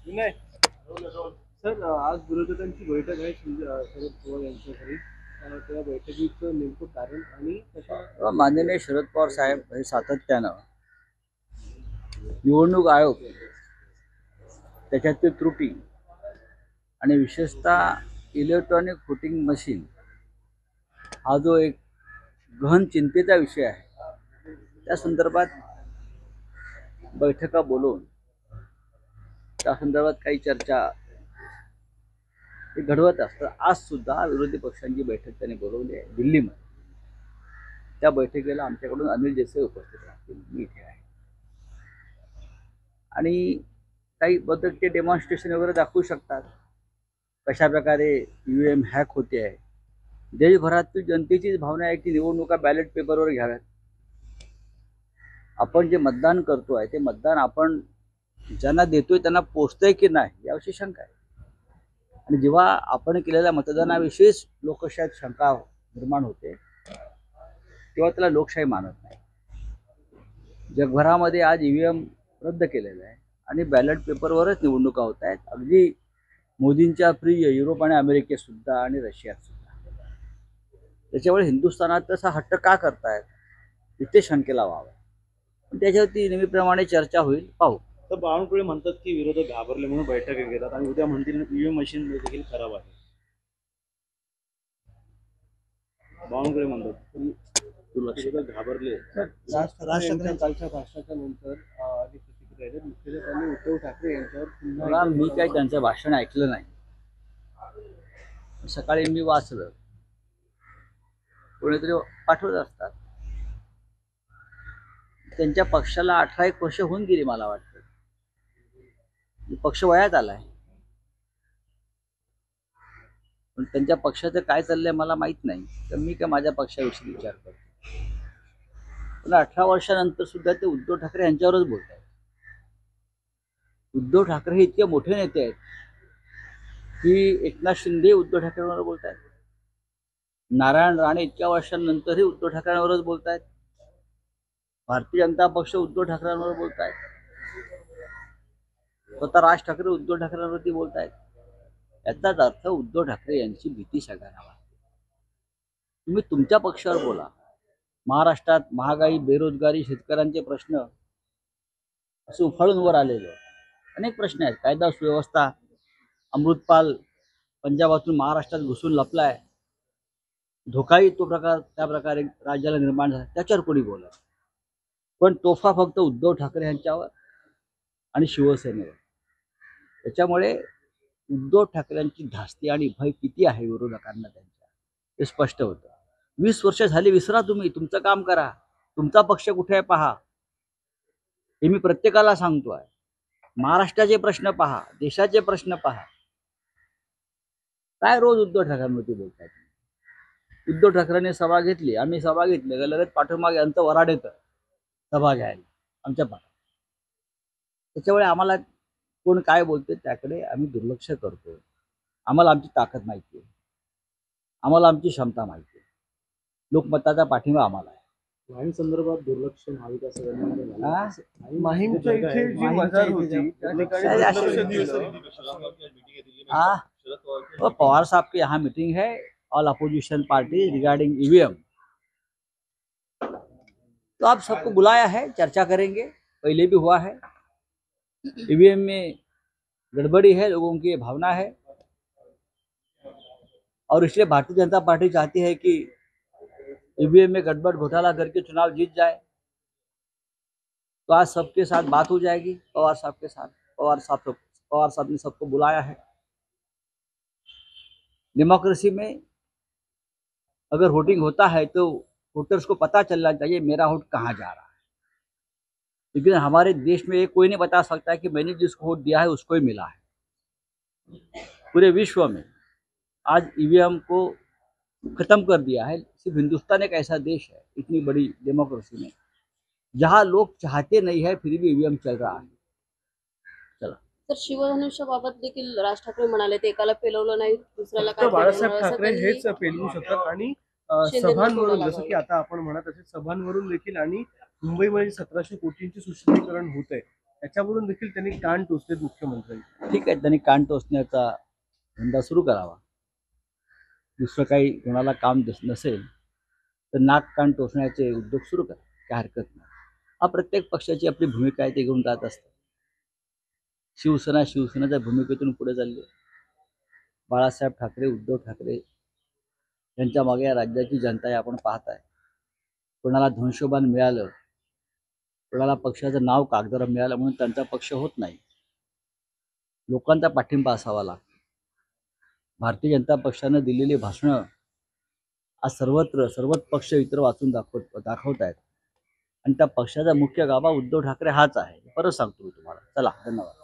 Vinay sir आज विरोधकांची बैठक आहे शरद पवार यांच्या घरी. अं, त्या बैठकीचं नेमकं कारण आणि माननीय शरद पवार साहेब हे सातत्यानं निवडणूक आयोग त्याच्यातील त्रुटी आणि विशेषतः इलेक्ट्रॉनिक व्होटिंग मशीन हा जो एक गहन चिंतेचा विषय आहे त्या संदर्भात बैठका बोलवून त्या संदर्भात काही चर्चा ते घडवत असतात आज सुद्धा विरोधी पक्षांची बैठक त्यांनी बोलवली आहे दिल्लीमध्ये. त्या बैठकीला आमच्याकडून अनिल देसाई उपस्थित राहतील. मी इथे आहे. आणि काही बद्दल ते डेमॉन्स्ट्रेशन वगैरे दाखवू शकतात. कशा प्रकारे यू एम हॅक होते आहे. देशभरातील जनतेचीच भावना आहे की निवडणुका बॅलेट पेपरवर घ्याव्यात. आपण जे मतदान करतो आहे ते मतदान आपण ज्यांना देतोय त्यांना पोचतंय की नाही याविषयी शंका आहे. आणि जेव्हा आपण केलेल्या मतदानाविषयीच लोकशाहीत शंका निर्माण होते तेव्हा त्याला लोकशाही मानत नाही. जगभरामध्ये आज ईव्हीएम रद्द केलेलं आहे आणि बॅलेट पेपरवरच निवडणुका होत आहेत. अगदी मोदींच्या प्रिय युरोप आणि अमेरिकेत सुद्धा आणि रशियात सुद्धा. त्याच्यामुळे हिंदुस्थानात तसा हट्ट का करतायत इथे शंकेला व्हावं त्याच्यावरती नेहमीप्रमाणे चर्चा होईल. पाहू. तर बावनकुळे म्हणतात की विरोधक घाबरले म्हणून बैठक घेतात आणि उद्या म्हणतील ईव्हीएम मशीन देखील खराब आहे. बावनकुळे म्हणतात विरोधक घाबरले. कालच्या भाषणाच्या नंतर उद्धव ठाकरे यांच्यावर मी काही त्यांचं भाषण ऐकलं नाही. सकाळी मी वाचलं. कोणीतरी पाठवत असतात. त्यांच्या पक्षाला अठरा एक वर्ष होऊन गेली मला वाटतं. पक्ष वयात आलाय. पण त्यांच्या पक्षाचं काय चाललंय मला माहीत नाही. तर मी काय माझ्या पक्षाविषयी विचार करतो. पण अठरा वर्षानंतर सुद्धा ते उद्धव ठाकरे यांच्यावरच बोलत आहेत. उद्धव ठाकरे हे इतके मोठे नेते आहेत की एकनाथ शिंदे उद्धव ठाकरेंवर बोलत आहेत. नारायण राणे इतक्या वर्षांनंतरही उद्धव ठाकरेंवरच बोलत आहेत. भारतीय जनता पक्ष उद्धव ठाकरेंवर बोलत आहेत स्वतः राज ठाकरे उद्धव ठाकरेंवरती बोलत आहेत याचाच अर्थ उद्धव ठाकरे यांची भीती सगळ्यांना वाटते. तुम्ही तुमच्या पक्षावर बोला. महाराष्ट्रात महागाई बेरोजगारी शेतकऱ्यांचे प्रश्न असे उफाळून वर आलेले अनेक प्रश्न आहेत. कायदा सुव्यवस्था अमृतपाल पंजाबातून महाराष्ट्रात घुसून लपलाय. धोकाही तो प्रकार त्या प्रकारे राज्याला निर्माण झाला. त्याच्यावर कोणी बोलत पण तोफा फक्त उद्धव ठाकरे यांच्यावर आणि शिवसेनेवर. त्याच्यामुळे उद्धव ठाकरेंची धास्ती आणि भय किती आहे विरोधकांना त्यांच्या? हे स्पष्ट होतं. वीस वर्ष झाली विसरा तुम्ही तुमचं काम करा. तुमचा पक्ष कुठे आहे पहा. हे मी प्रत्येकाला सांगतो आहे महाराष्ट्राचे प्रश्न पहा देशाचे प्रश्न पहा. काय रोज उद्धव ठाकरेंवरती बोलतात उद्धव ठाकरेंनी सभा घेतली आम्ही सभा घेतली का लगेच पाठोमागे यांचं वराड येतं. सभा घ्यायला आमच्या पाठा त्याच्यामुळे आम्हाला कोण काय बोलते त्याकडे आम्ही दुर्लक्ष करतो आम्हाला आमची ताकद माहिती आहे. आम्हाला आमची क्षमता माहिती आहे. लोकमताचा पाठिंबा आम्हाला आहे. माहीम संदर्भात दुर्लक्ष महाविकास. हा? माहीमच्या इथे जी मजार होती त्या ठिकाणी दुर्लक्ष. हाँ? पवार साहब की यहाँ मीटिंग है all opposition party regarding EVM तो आप सबको बुलाया है, चर्चा करेंगे, पहले भी हुआ है। ईवीएम में गड़बड़ी है, लोगों की भावना है। और इसलिए भारतीय जनता पार्टी चाहती है कि ईवीएम में गड़बड़, घोटाला करके चुनाव जीत जाए। तो आज सबके साथ बात हो जाएगी, पवार साहब के साथ। पवार साहब पवार साहब ने सबको बुलाया है। डेमोक्रेसी में अगर वोटिंग होता है तो वोटर्स को पता चलना चाहिए मेरा वोट कहाँ जा रहा है। लेकिन हमारे देश में ये कोई नहीं बता सकता कि मैंने जिसको वोट दिया है उसको ही मिला है। पूरे विश्व में आज ईवीएम को खत्म कर दिया है सिर्फ़ हिंदुस्तान एक ऐसा देश है इतनी बड़ी डेमोक्रेसी में जहाँ लोग चाहते नहीं है फिर भी ईवीएम चल रहा है। तर शिवधनुष्याबाबत देखील राज ठाकरे म्हणाले ते एकाला पेलवलं नाही दुसऱ्याला बाळासाहेब ठाकरे हेच पेलवू शकतात आणि शिंदेंना सभांवरून जसं की आता आपण म्हणत असे सभांवरून देखील आणि मुंबईमध्ये सतराशे कोटींची सुशोभीकरण होत आहे त्याच्यावरून देखील त्यांनी कान टोचलेत मुख्यमंत्री. ठीक आहे त्यांनी कान टोचण्याचा धंदा सुरू करावा. दुसरं काही कोणाला काम दिस नसेल तर नाक कान टोचण्याचे उद्योग सुरू करा. काय हरकत नाही. हा प्रत्येक पक्षाची आपली भूमिका आहे ते घेऊन जात असतात. शिवसेना शिवसेनेच्या भूमिकेतून पुढे चालली. बाळासाहेब ठाकरे उद्धव ठाकरे यांच्या मागे या राज्याची जनता आहे आपण आहे. कोणाला धनुष्यबाण मिळालं कोणाला पक्षाचं नाव कागदावर मिळालं म्हणून त्यांचा पक्ष होत नाही. लोकांचा पाठिंबा असावा लागतो. भारतीय जनता पक्षानं दिलेली भाषणं आज सर्वत्र सर्वच पक्ष इतर वाचून दाखवत दाखवत आहेत. आणि त्या पक्षाचा मुख्य गाभा उद्धव ठाकरे हाच आहे. परत सांगतो मी तुम्हाला. चला धन्यवाद.